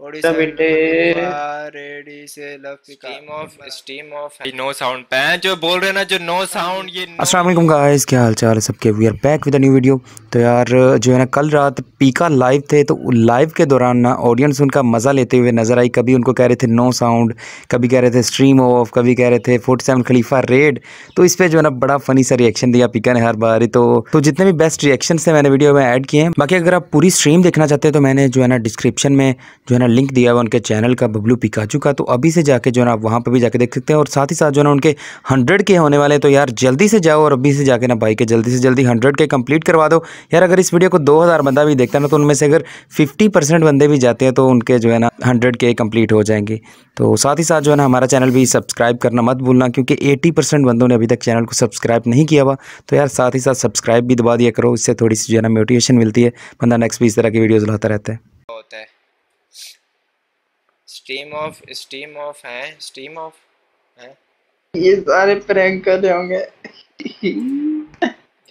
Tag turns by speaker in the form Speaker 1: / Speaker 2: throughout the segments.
Speaker 1: Odisha ready से love steam off steam off no sound pan जो बोल रहे ना जो नो साउंड ये
Speaker 2: अस्सलाम वालेकुम गाइस क्या हाल चाल है सबके? We are back with a new video तो यार जो है ना कल रात पीका लाइव थे तो लाइव के दौरान ना ऑडियंस उनका मज़ा लेते हुए नज़र आई। कभी उनको कह रहे थे नो साउंड कभी कह रहे थे स्ट्रीम ऑफ़ कभी कह रहे थे फोर्टी सेवन खलीफा रेड तो इस पे जो है ना बड़ा फनी सा रिएक्शन दिया पीका ने हर बार। ही तो तो जितने भी बेस्ट रिएक्शन थे मैंने वीडियो में ऐड किए हैं। बाकी अगर आप पूरी स्ट्रीम देखना चाहते हैं तो मैंने जो है ना डिस्क्रिप्शन में जो है ना लिंक दिया हुआ उनके चैनल का बबलू पिकाचू का तो अभी से जाके जो है ना आप वहाँ पर भी जाके देख सकते हैं, और साथ ही साथ जो है ना उनके हंड्रेड के होने वाले तो यार जल्दी से जाओ और अभी से जाके ना भाई के जल्दी से जल्दी हंड्रेड के कंप्लीट करवा दो। यार अगर इस वीडियो को दो हज़ार बंदा भी देखता ना तो उनमें से अगर फिफ्टी परसेंट बंदे भी जाते हैं तो उनके जो है ना हंड्रेड के कंप्लीट हो जाएँगे। तो साथ ही साथ जो है ना हमारा चैनल भी सब्सक्राइब करना मत भूलना, क्योंकि एटी परसेंट बंदों ने अभी तक चैनल को सब्सक्राइब नहीं किया हुआ। तो यार साथ ही साथ सब्सक्राइब भी दबा दिया करो, इससे थोड़ी सी जो है ना मोटिवेशन मिलती है, बंदा नेक्स्ट भी इस तरह की वीडियोज़ लाता रहता है।
Speaker 1: स्टीम ऑफ़ स्टीम ऑफ़ है स्टीम ऑफ़ है।
Speaker 3: ये सारे प्रैंक कर रहे होंगे।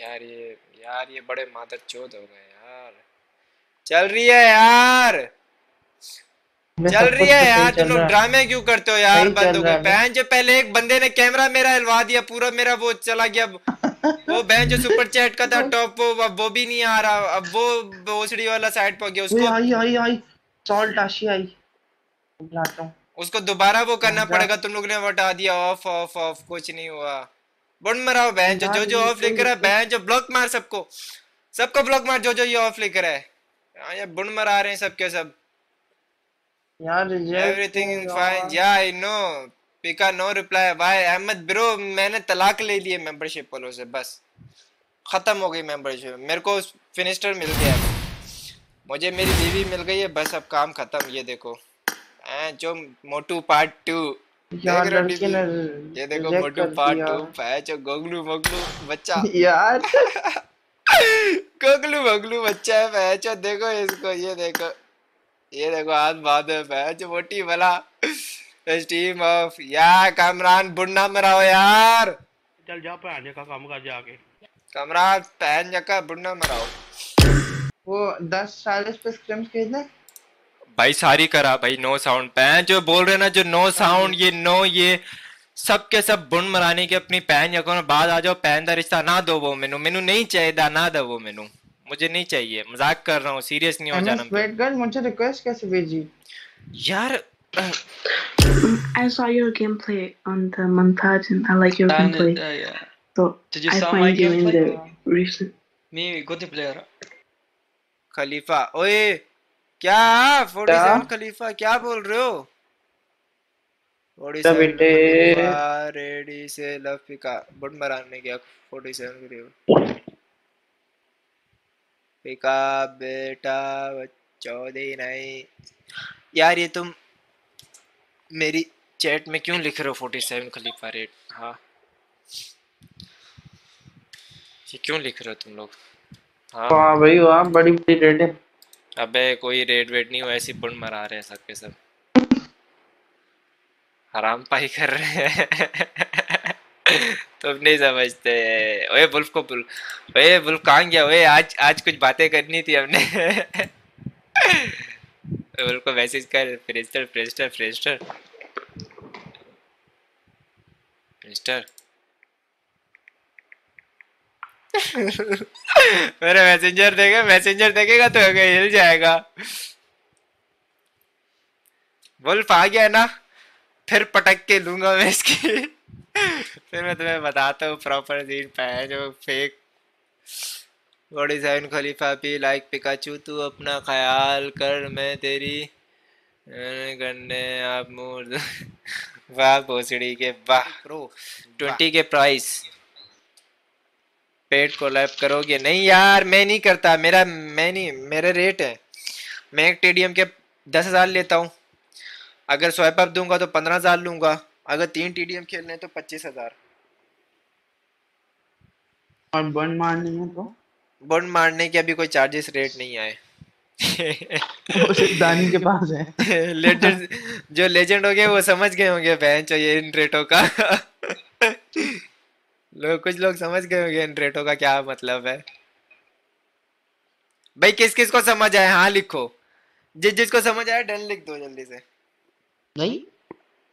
Speaker 1: यार ये यार ये बड़े मादर चोद हो गए यार। चल रही है यार। चल रही है
Speaker 3: तो
Speaker 1: यार तुम लोग ड्रामे क्यों करते हो यार बंद हो। गए बहन जो पहले एक बंदे ने कैमरा मेरा हिलवा दिया पूरा मेरा वो चला गया। वो बहन जो सुपर चैट का था टॉप वो अब वो भी नहीं आ रहा। अब वो भोसड़ी वाला साइड पर गया उसको
Speaker 3: आई आई आई। सॉल्ट आशी आई।
Speaker 1: उसको दोबारा वो करना पड़ेगा तुम लोग ने हटा दिया ऑफ़ ऑफ़ ऑफ़ कुछ नहीं हुआ। बंद मराओ बहन जो जो जो ऑफ़ लेकर है बहन जो ब्लॉक मार सबको। सबको ब्लॉक मार जो जो ये ऑफ़ लेकर है हाँ, ये बुंड मरा रहे हैं सबके सब।
Speaker 3: यार
Speaker 1: एवरीथिंग इन फाइन या आई नो पिका नो रिप्लाई भाई अहमद ब्रो मैंने तलाक ले लिए मेंबरशिप वालों से बस। खत्म हो गई मेंबरशिप मेरे को फिनिस्टर मिल गया। मुझे मेरी बीवी मिल गई है बस अब काम खत्म। ये देखो। जो मोटू पार्ट टू
Speaker 3: यार
Speaker 1: ये देखो मोटू पार्ट टू गोगलू मोगलू बच्चा।
Speaker 3: यार।
Speaker 1: गोगलू मोगलू बच्चा है देखो इसको ये देखो। ये देखो है मोटी टीम ऑफ़ यार कामरान बुढ़ना मराओ यार।
Speaker 4: चल जा पहन का काम कर जाके
Speaker 1: कामरान पहन जका बुढ़ना मराओ
Speaker 3: वो दस साल पे स्क्रिम्स खेलना
Speaker 1: भाई सारी करा भाई नो साउंड पैन जो बोल रहे ना जो नो साउंड ये नो ये सब के सब बुन मराने की अपनी पैन या कोनो बाद आ जाओ पैन दा रिश्ता ना दो वो मेनू मेनू नहीं चाहिए दा ना दो वो मेनू मुझे नहीं चाहिए मज़ाक कर रहा हूँ सीरियस नहीं हो जाना
Speaker 3: वेट कर मुझे रिक्वेस्ट कैसे भेजी
Speaker 1: यार
Speaker 5: I saw your gameplay on the montage and I like your
Speaker 6: And
Speaker 5: gameplay.
Speaker 6: uh, yeah.
Speaker 5: So
Speaker 6: Did you
Speaker 5: I
Speaker 6: saw my
Speaker 5: find you in the recent.
Speaker 6: Me good player.
Speaker 1: खलीफा ओए क्या forty
Speaker 3: क्या?
Speaker 1: Seven खलीफा क्या बोल रहे हो? Ready से बुट? मराने खलीफा पिका बेटा चौधरी नहीं यार ये तुम मेरी चैट में क्यों लिख रहे हो फोर्टी सेवन खलीफा रेट हाँ। ये क्यों लिख रहे हो तुम लोग? हाँ।
Speaker 3: भाई वाह बड़ी बड़ी रेड है।
Speaker 1: अबे, कोई रेड वेड नहीं हुआ ऐसी बुंड मरा रहे हैं सब के सब। हराम पाई कर रहे हैं। तुम नहीं समझते। ओए, बुल्फ को बुल ओए, बुल्फ कहाँ गया? ओए, आज आज कुछ बातें करनी थी हमने। बुल्फ को मैसेज कर फ्रेस्टर फ्रेस्टर फ्रेस्टर फ्रेस्टर मेरे मैसेंजर देखे मैसेंजर देखेगा तो अगर हिल जाएगा। वुल्फ आ गया ना फिर पटक के लूँगा मैं इसकी। फिर मैं तुम्हें बताता हूँ प्रॉपर सीन पे है जो फेक बॉडी साइन खलीफा भी लाइक पिकाचू तू अपना ख्याल कर मैं तेरी करने आप मूड। वाह भोसड़ी के वाह। ट्वेंटी के प्राइस पेट को लैप करोगे? नहीं यार मैं नहीं करता। मेरा मैं नहीं मेरे रेट है। मैं एक टीडीएम के दस हज़ार लेता हूँ। अगर स्वाइप अप दूँगा तो पंद्रह हज़ार लूँगा। अगर तीन टीडीएम खेलने हैं तो पच्चीस हज़ार।
Speaker 3: और बन मारनी है तो?
Speaker 1: बंड मारने के अभी कोई चार्जेस रेट नहीं आए।
Speaker 3: दानी के पास है।
Speaker 1: लेजेंड जो लेजेंड हो गए वो समझ गए होंगे बहन चाहिए इन रेटों का। लोग कुछ लोग समझ गए होंगे इन रेटों का क्या मतलब है। भाई किस किस को समझ आए हाँ लिखो। जिस जिसको समझ आया डन लिख दो जल्दी से।
Speaker 3: नहीं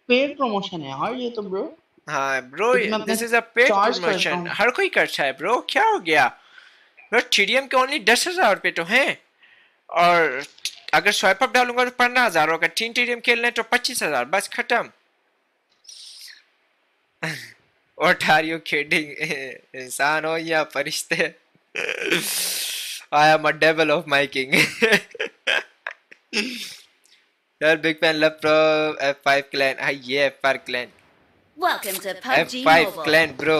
Speaker 3: पेड प्रमोशन है। यार ये तो ब्रो
Speaker 1: हाँ bro this
Speaker 3: is a
Speaker 1: paid
Speaker 3: promotion
Speaker 1: हर कोई करता है ब्रो क्या हो गया? ब्रो टीडीएम के ओनली दस हज़ार रुपये तो हैं। और अगर स्वाइप अप डालूँगा तो पंद्रह हज़ार होगा। तीन टीडीएम खेलने तो पच्चीस हज़ार। बस खत्म। What are you kidding? इंसान हो या फरिश्ते I am a devil of my king. यार big fan love pro F5 clan. हाँ ये F5 clan.
Speaker 6: Welcome to PUBG
Speaker 1: F5
Speaker 6: Mobile.
Speaker 1: clan bro.